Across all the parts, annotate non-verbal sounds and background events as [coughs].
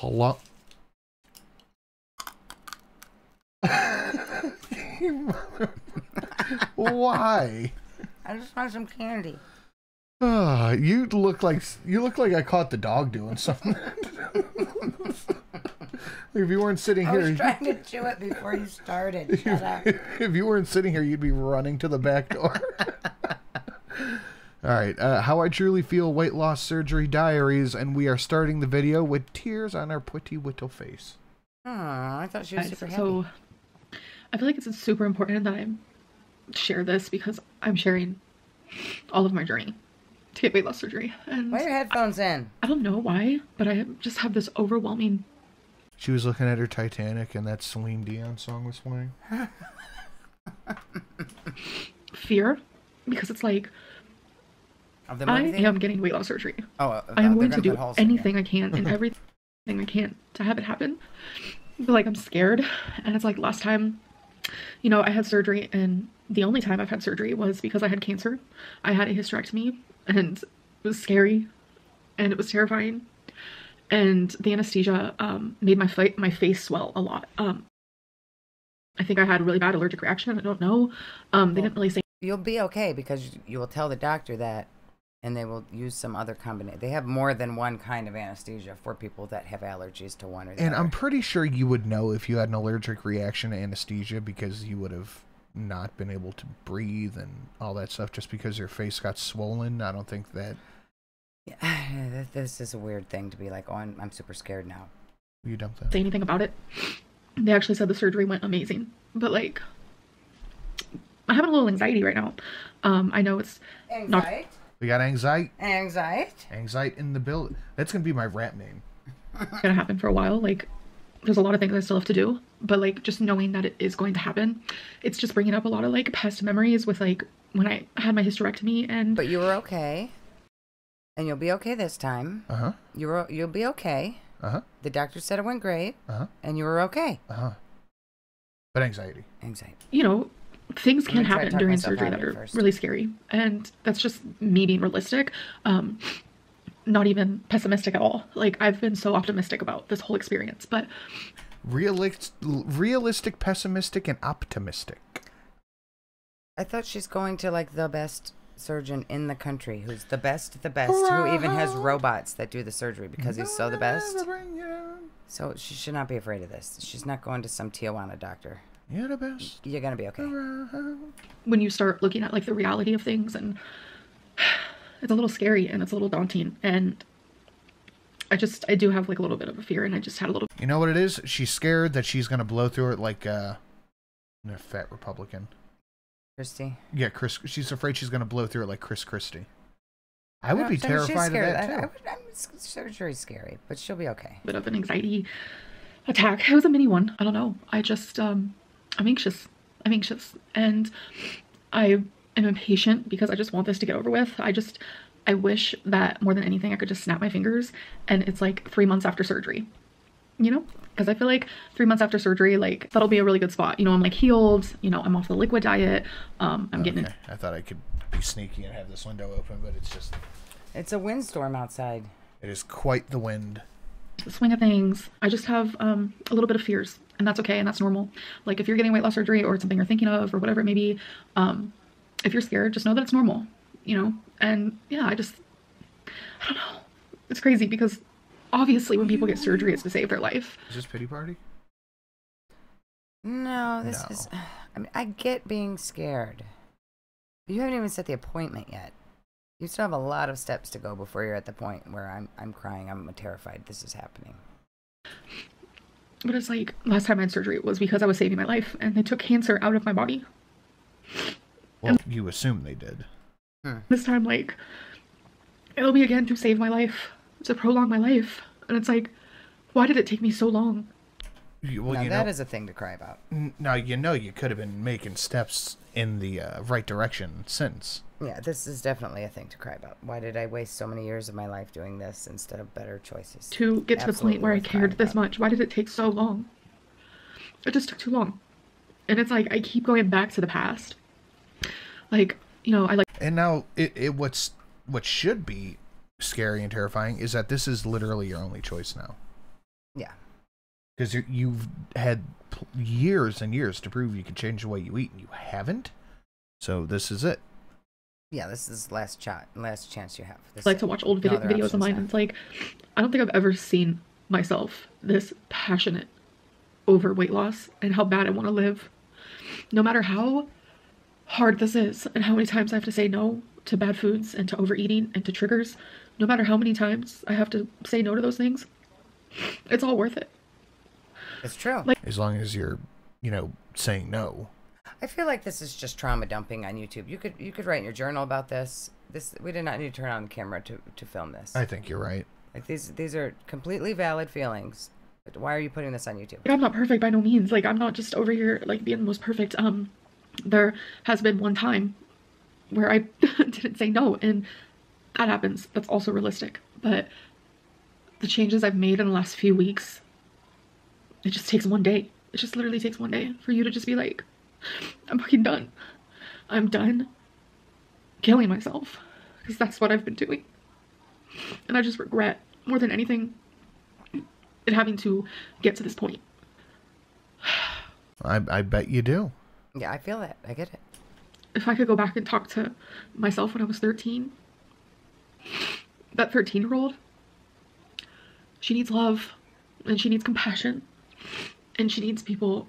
Hello. Why? I just want some candy. Ah, you look like you look like I caught the dog doing something. if you weren't sitting I here, was trying to chew it before you started. Shut up. [laughs] if you weren't sitting here, you'd be running to the back door. All right, uh, how I truly feel weight loss surgery diaries, and we are starting the video with tears on our pretty little face. Oh, I thought she was Guys, super happy. so I feel like it's super important that I share this because I'm sharing all of my journey to get weight loss surgery. And Put your headphones in. I don't know why, but I just have this overwhelming She was looking at her Titanic, and that Celine Dion song was playing. [laughs] fear because it's like Of I am getting weight loss surgery. Oh, uh, I am going to do put holes in you. anything I can and [laughs] everything I can to have it happen. But like I'm scared and it's like last time you know, I had surgery and the only time I've had surgery was because I had cancer. I had a hysterectomy and it was scary and it was terrifying. And the anesthesia um, made my fa- my face swell a lot. Um, I think I had a really bad allergic reaction. I don't know. Um, they didn't really say You'll be okay because you will tell the doctor that, and they will use some other combination. They have more than one kind of anesthesia for people that have allergies to one or the And other. I'm pretty sure you would know if you had an allergic reaction to anesthesia because you would have not been able to breathe and all that stuff just because your face got swollen. I don't think that Yeah, [sighs] this is a weird thing to be like. Oh, I'm, I'm super scared now. you dumped that. say anything about it. They actually said the surgery went amazing, but like, I'm having a little anxiety right now. Um, I know it's not Anxiety. We got anxiety, Anxiety. anxiety in the building. That's gonna be my rap name. It's gonna happen for a while. Like, there's a lot of things I still have to do, but like, just knowing that it is going to happen, it's just bringing up a lot of like past memories with like when I had my hysterectomy and But you were okay, and you'll be okay this time. Uh huh. You were. You'll be okay. Uh huh. The doctor said it went great, Uh huh. and you were okay. Uh huh. But anxiety. Anxiety. you know, things can me try to happen during surgery that are first. really scary, and that's just me being realistic. Um, not even pessimistic at all. Like I've been so optimistic about this whole experience, but Realist, realistic, pessimistic, and optimistic. I thought she's going to like the best surgeon in the country, who's the best, the best, who even has robots that do the surgery because he's so the best. So she should not be afraid of this. She's not going to some Tijuana doctor. You're the best. You're gonna be okay. when you start looking at like the reality of things and [sighs] it's a little scary and it's a little daunting and I just I do have like a little bit of a fear and I just had a little You know what it is? She's scared that she's gonna blow through it like uh, a fat Republican. Christy. Yeah, Chris. She's afraid she's gonna blow through it like Chris Christie. I would No, be so she's terrified of scared. that I- too. I would- I'm, surgery's scary, but she'll be okay. bit of an anxiety attack. It was a mini one. I don't know. I just um I'm anxious. I'm anxious and I am impatient because I just want this to get over with. I just I wish that more than anything I could just snap my fingers and it's like 3 months after surgery. You know? Because I feel like 3 months after surgery like that'll be a really good spot. You know, I'm like healed, you know, I'm off the liquid diet. Um I'm getting Okay, I thought I could be sneaky and have this window open, but it's just It's a windstorm outside. it is quite the wind. the swing of things. I just have um, a little bit of fears, and that's okay, and that's normal. Like if you're getting weight loss surgery or it's something you're thinking of or whatever it may be, um, if you're scared, just know that it's normal, you know. And yeah, I just I don't know. It's crazy because obviously when people get surgery, it's to save their life. Is this pity party? No, this No. is. I mean, I get being scared. You haven't even set the appointment yet. You still have a lot of steps to go before you're at the point where I'm. I'm crying. I'm terrified. This is happening. But it's like last time I had surgery it was because I was saving my life, and they took cancer out of my body. Well, you assume they did. This time, like it'll be again to save my life, to prolong my life, and it's like, why did it take me so long? You, well, now you that know, is a thing to cry about. n- now you know you could have been making steps in the uh, right direction since. Yeah, this is definitely a thing to cry about. Why did I waste so many years of my life doing this instead of better choices? to get to the point where I cared this much? Why did it take so long? It just took too long. And it's like I keep going back to the past. Like, you know, I like And now it, it what's what should be scary and terrifying is that this is literally your only choice now. Yeah. Because you've had years and years to prove you can change the way you eat, and you haven't. So this is it. Yeah, this is last shot, last chance you have. This I like to watch old no vid- other videos of mine. now. And it's like, I don't think I've ever seen myself this passionate over weight loss and how bad I want to live. No matter how hard this is and how many times I have to say no to bad foods and to overeating and to triggers, no matter how many times I have to say no to those things, it's all worth it. It's true. Like- As long as you're, you know, saying no. I feel like this is just trauma dumping on YouTube. You could you could write in your journal about this. This we did not need to turn on camera to, to film this. I think you're right. Like these these are completely valid feelings. But why are you putting this on YouTube? Like, I'm not perfect by no means. Like I'm not just over here like being the most perfect. Um, there has been one time where I [laughs] didn't say no, and that happens. That's also realistic. But the changes I've made in the last few weeks, it just takes one day. It just literally takes one day for you to just be like, I'm fucking done. I'm done killing myself because that's what I've been doing, and I just regret more than anything it having to get to this point. I, I bet you do. Yeah, I feel it. I get it. if I could go back and talk to myself when I was 13, that 13 year old, she needs love and she needs compassion and she needs people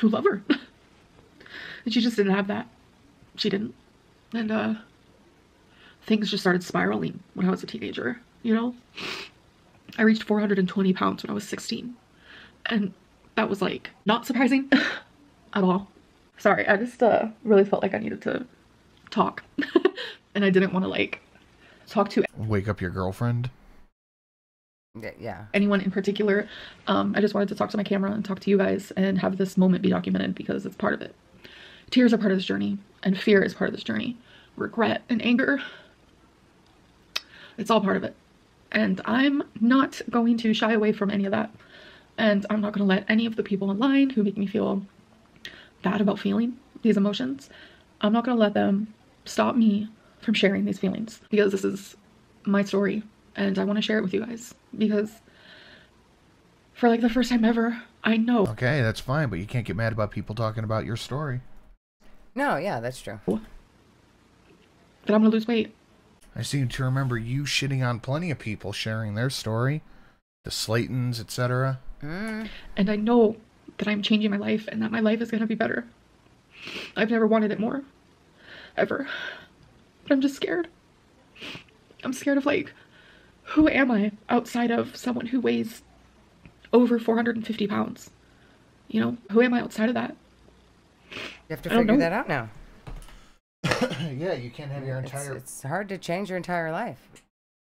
who love her. [laughs] and she just didn't have that. She didn't. And, uh, things just started spiraling when I was a teenager, you know? I reached 420 pounds when I was 16. And that was like not surprising [laughs] at all. Sorry, I just uh, really felt like I needed to talk. [laughs] and I didn't want to like talk to Wake up your girlfriend. Yeah, anyone in particular. Um, I just wanted to talk to my camera and talk to you guys and have this moment be documented because it's part of it. Tears are part of this journey, and fear is part of this journey. Regret and anger, it's all part of it. And I'm not going to shy away from any of that. And I'm not going to let any of the people online who make me feel bad about feeling these emotions, I'm not going to let them stop me from sharing these feelings because this is my story and I want to share it with you guys because for like the first time ever, I know Okay, that's fine, but you can't get mad about people talking about your story. No, yeah, that's true. that I'm going to lose weight. I seem to remember you shitting on plenty of people sharing their story, the Slatons, etc. Mm. And I know that I'm changing my life and that my life is going to be better. I've never wanted it more. Ever. But I'm just scared. I'm scared of like, who am I outside of someone who weighs over 450 pounds? You know, who am I outside of that? You have to I figure that out now. [coughs] yeah, you can't have your It's, entire. it's hard to change your entire life.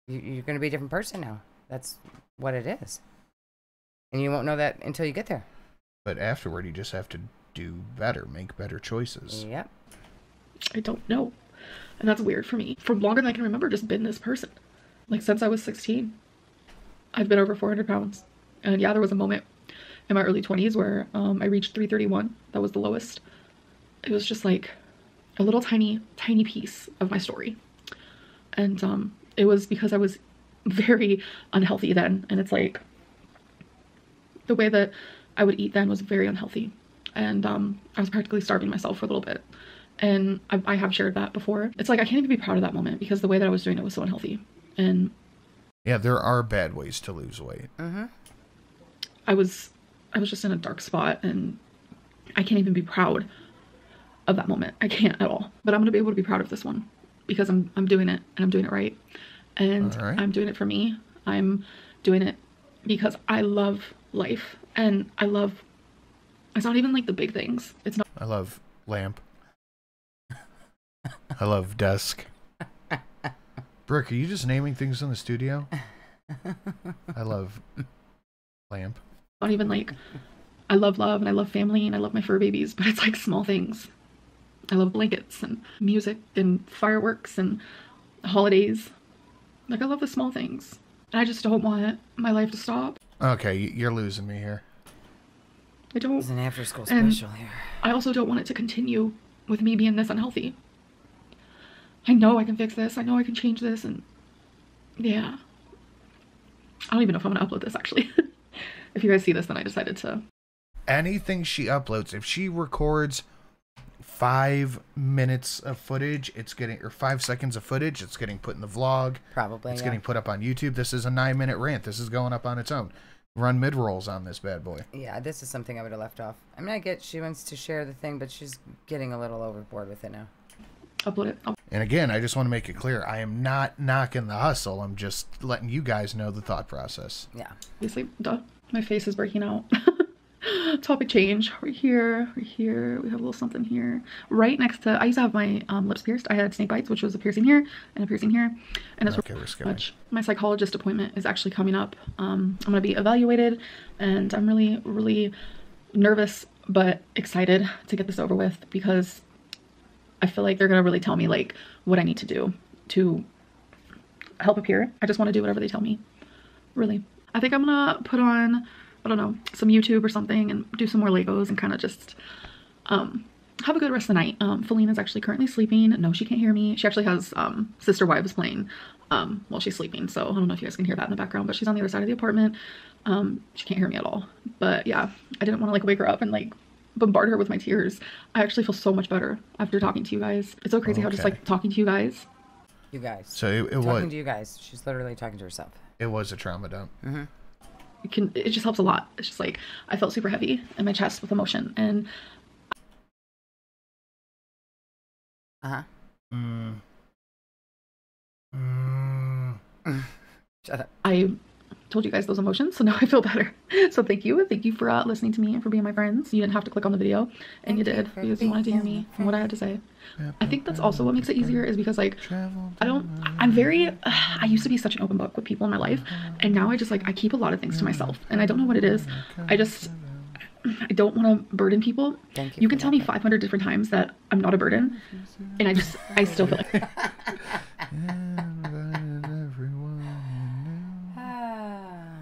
You, you're going to be a different person now. That's what it is. And you won't know that until you get there. But afterward, you just have to do better, make better choices. Yep. I don't know. And that's weird for me. For longer than I can remember, just been this person. Like since I was 16, I've been over 400 pounds. And yeah, there was a moment in my early 20s where um, I reached 331. That was the lowest. It was just like a little tiny, tiny piece of my story. And um, it was because I was [laughs] very unhealthy then. And it's like the way that I would eat then was very unhealthy. And um, I was practically starving myself for a little bit. And I, I have shared that before. It's like I can't even be proud of that moment because the way that I was doing it was so unhealthy. And Yeah, there are bad ways to lose weight. Mm-hmm. I was I was just in a dark spot and I can't even be proud of that moment. I can't at all. But I'm gonna be able to be proud of this one because I'm I'm doing it and I'm doing it right. And All right. I'm doing it for me. I'm doing it because I love life and I love it's not even like the big things. It's not I love lamp. [laughs] I love desk. Brooke, are you just naming things in the studio? I love lamp. not even like I love love and I love family and I love my fur babies, but it's like small things. I love blankets and music and fireworks and holidays. Like I love the small things. And I just don't want my life to stop. Okay, you're losing me here. I don't It's an after school And- special here. I also don't want it to continue with me being this unhealthy. I know I can fix this. I know I can change this and yeah. I don't even know if I'm gonna upload this actually. [laughs] if you guys see this, then I decided to. Anything she uploads, if she records five minutes of footage, it's getting or five seconds of footage, it's getting put in the vlog. Probably. It's yeah. getting put up on YouTube. This is a nine minute rant. This is going up on its own. Run mid rolls on this bad boy. Yeah, this is something I would have left off. I mean, I get she wants to share the thing, but she's getting a little overboard with it now. Upload it. And again, I just want to make it clear I am not knocking the hustle. I'm just letting you guys know the thought process. Yeah. Obviously, duh. My face is breaking out. [laughs] Topic change. We're here. We're here. We have a little something here. Right next to. I used to have my um, lips pierced. I had snake bites, which was a piercing here and a piercing here. And it's Okay, we're much. My psychologist appointment is actually coming up. Um, I'm going to be evaluated, and I'm really, really nervous but excited to get this over with because I feel like they're to really tell me like what I need to do to help appear. I just want to do whatever they tell me. Really. I think I'm gonna put on, I don't know, some YouTube or something and do some more Legos and kind of just um, have a good rest of the night. Um, Felina's actually currently sleeping. No, she can't hear me. She actually has um, Sister Wives playing um, while she's sleeping. So I don't know if you guys can hear that in the background, but she's on the other side of the apartment. Um, she can't hear me at all. But yeah, I didn't want to like wake her up and like bombard her with my tears. I actually feel so much better after talking to you guys. It's so crazy how just like talking to you guys You guys. So it, it talking was to you guys. She's literally talking to herself. it was a trauma dump. it can it just helps a lot. It's just like I felt super heavy in my chest with emotion and Uh huh. Mm. Mm. [laughs] Shut up. I told you guys those emotions, so [laughs] now I feel better. So thank you, thank you for uh, listening to me and for being my friends. You didn't have to click on the video, and Thank you you did for because you wanted to hear me my and what I had to say. I think that's also what makes it easier is because like I don't I'm very [sighs] I used to be such an open book with people in my life and now I just like I keep a lot of things to myself and I don't know what it is. I just I don't want to burden people. Thank you You can tell me 500 different times that I'm not a burden and I just I still feel like [laughs] [laughs] Ah.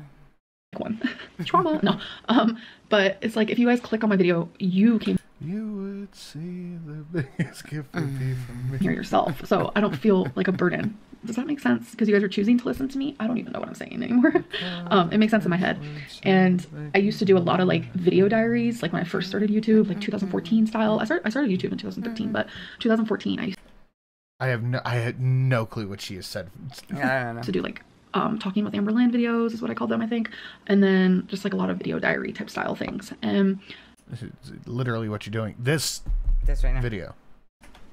[laughs] one trauma no. Um but it's like if you guys click on my video you can You would see the [laughs] biggest gift would be from me. here yourself. So i don't feel like a burden. Does that make sense? Because you guys are choosing to listen to me? I don't even know what i'm saying anymore. Um it makes sense in my head. and i used to do a lot of like video diaries like when i first started youtube like 2014 style. I started i started youtube in 2013 but 2014 i used I have no I had no clue what she has said. I know. to do like um, talking about Amberlynn videos is what I called them, I think, and then just like a lot of video diary type style things. And This is literally what you're doing. This This right now. video.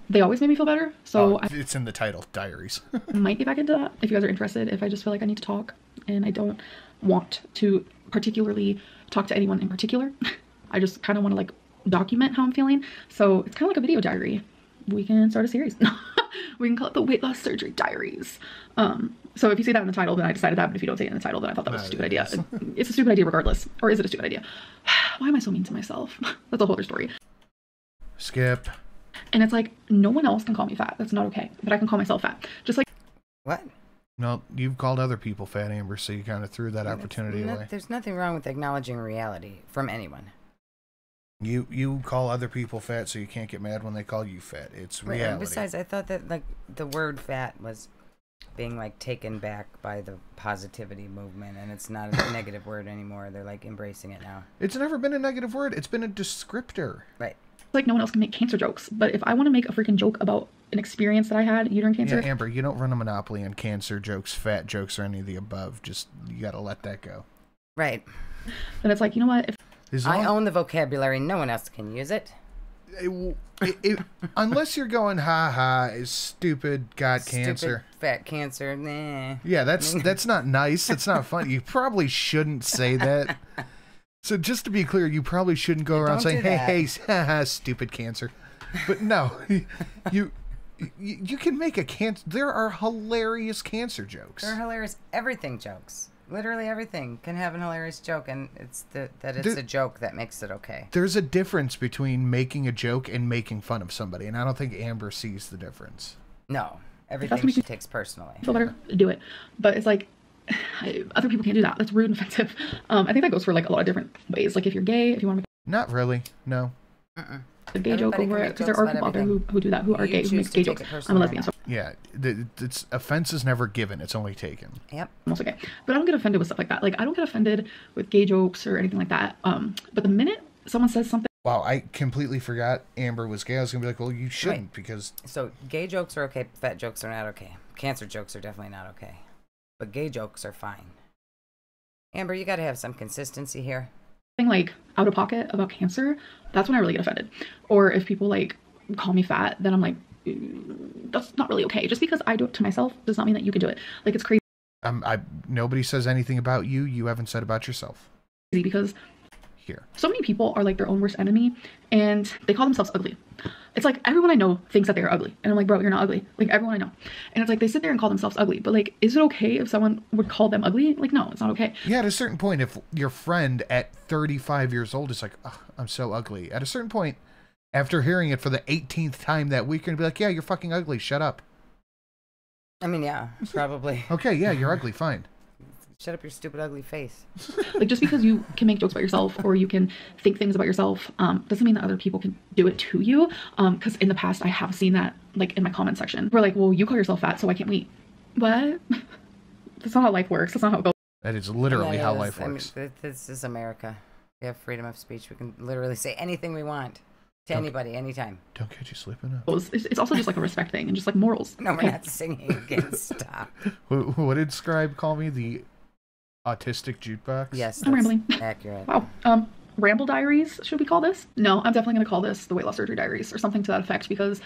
they always made me feel better, so Oh, it's in the title, Diaries. [laughs] Might get back into that if you guys are interested. If I just feel like I need to talk and I don't want to particularly talk to anyone in particular, [laughs] I just kind of want to like document how I'm feeling. So it's kind of like a video diary. We can start a series. [laughs] we can call it the weight loss surgery diaries. Um, so if you see that in the title, then I decided that. But if you don't see it in the title, then I thought that was a stupid it idea. [laughs] it's a stupid idea regardless. Or is it a stupid idea? [sighs] Why am I so mean to myself? [laughs] That's a whole other story. Skip. And it's like no one else can call me fat. That's not okay. But I can call myself fat. Just like What? No, you've called other people fat, Amber, so you kind of threw that opportunity No- away. there's nothing wrong with acknowledging reality from anyone. You you call other people fat, so you can't get mad when they call you fat. It's Right, and reality. besides, I thought that like the word "fat" was being like taken back by the positivity movement, and it's not a [coughs] negative word anymore. They're like embracing it now. It's never been a negative word. It's been a descriptor. Right. like no one else can make cancer jokes. But if I want to make a freaking joke about an experience that I had uterine Yeah, cancer, Amber, you don't run a monopoly on cancer jokes, fat jokes, or any of the above. Just you got to let that go. Right. then it's like you know what? If As I own the vocabulary. No one else can use it. It- it- it- unless you're going ha ha is stupid got cancer fat cancer. Nah. yeah that's [laughs] that's not nice it's not fun you probably shouldn't say that so just to be clear you probably shouldn't go around saying hey hey [laughs] ha ha stupid cancer but no [laughs] you you, you can make a cancer there are hilarious cancer jokes They're hilarious. Everything jokes. Literally everything can have an hilarious joke, and it's the that it's There- a joke that makes it okay. there's a difference between making a joke and making fun of somebody and i don't think amber sees the difference No, everything making- she takes personally. feel better, do it. But it's like I, [sighs] other people can't do that. That's rude and offensive. Um, I think that goes for like a lot of different ways. Like if you're gay, if you want to not really no make a gay joke Everybody can over it, because there are people out there who, who do that, who are You gay, who make gay jokes. I'm a lesbian, so Yeah, the, it's offense is never given; it's only taken. Yep. almost okay. But I don't get offended with stuff like that. Like I don't get offended with gay jokes or anything like that. Um, but the minute someone says something Wow, I completely forgot Amber was gay. I was gonna be like, well, you shouldn't because So gay jokes are okay, fat jokes are not okay. Cancer jokes are definitely not okay. But gay jokes are fine. Amber, you got to have some consistency here. Thing like out of pocket about cancer, that's when I really get offended. Or if people like call me fat, then I'm like, "Mm, that's not really okay. Just because I do it to myself does not mean that you can do it. Like it's crazy um, I nobody says anything about you. You haven't said about yourself because here. so many people are like their own worst enemy and they call themselves ugly. It's like everyone I know thinks that they're ugly. And I'm like, bro, you're not ugly. Like everyone I know. And it's like they sit there and call themselves ugly. But like, is it okay if someone would call them ugly? Like, no, it's not okay. Yeah, at a certain point, if your friend at 35 years old is like, "Ugh, I'm so ugly, at a certain point, after hearing it for the 18th time that week, you're gonna be like, yeah, you're fucking ugly. Shut up. I mean, yeah, [laughs] probably. Okay, yeah, you're ugly. Fine. Shut up your stupid ugly face. [laughs] Like just because you can make jokes about yourself or you can think things about yourself, um, doesn't mean that other people can do it to you. Um, because in the past I have seen that like in my comment section. We're like, well, you call yourself fat, so why can't we? What? [laughs] That's not how life works. That's not how it goes. That is literally That how is- life I mean, works. this is America. We have freedom of speech. We can literally say anything we want to Okay. anybody, anytime. Don't catch you slipping up. It's, it's also just like a respect thing and just like morals. No, we're Okay. not singing again. [laughs] Stop. What, what did Scribe call me? The autistic jukebox? Yes, I'm that's rambling. [laughs] accurate. Wow. Um, ramble diaries. Should we call this? No, I'm definitely gonna call this the weight loss surgery diaries or something to that effect because,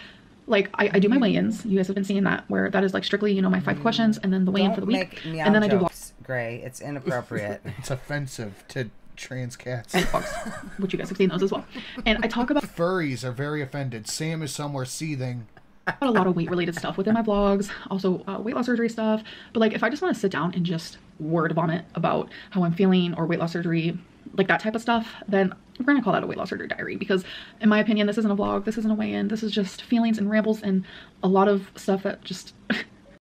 like, I, I do my weigh-ins. You guys have been seeing that where that is like strictly, you know, my five questions and then the weigh-in Don't for the week, make and then I do vlogs. Gray. It's inappropriate. [laughs] It's offensive to trans cats. [laughs] vlogs, which you guys have seen those as well. And I talk about Furries are very offended. Sam is somewhere seething. I've got a lot of weight related stuff within my blogs, also uh, weight loss surgery stuff. But like, if I just want to sit down and just word vomit about how I'm feeling or weight loss surgery, like that type of stuff, then we're gonna call that a weight loss surgery diary because, in my opinion, this isn't a vlog, this isn't a weigh-in, this is just feelings and rambles and a lot of stuff that just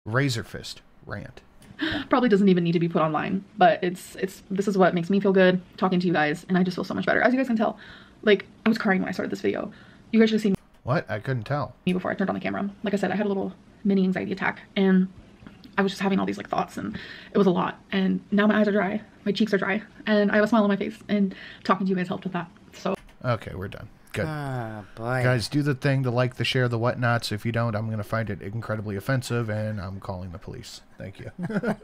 Razorfist rant. [laughs] probably doesn't even need to be put online. But it's it's this is what makes me feel good talking to you guys, and I just feel so much better. As you guys can tell, like I was crying when I started this video. You guys should have seen What? I couldn't tell. me before I turned on the camera. Like I said, I had a little mini anxiety attack and I was just having all these like thoughts and it was a lot. And now my eyes are dry, my cheeks are dry, and I have a smile on my face. And talking to you guys helped with that. So Okay, we're done. Good. Ah, boy. Guys, do the thing, the like, the share, the whatnots. If you don't, I'm going to find it incredibly offensive and I'm calling the police. Thank you. [laughs]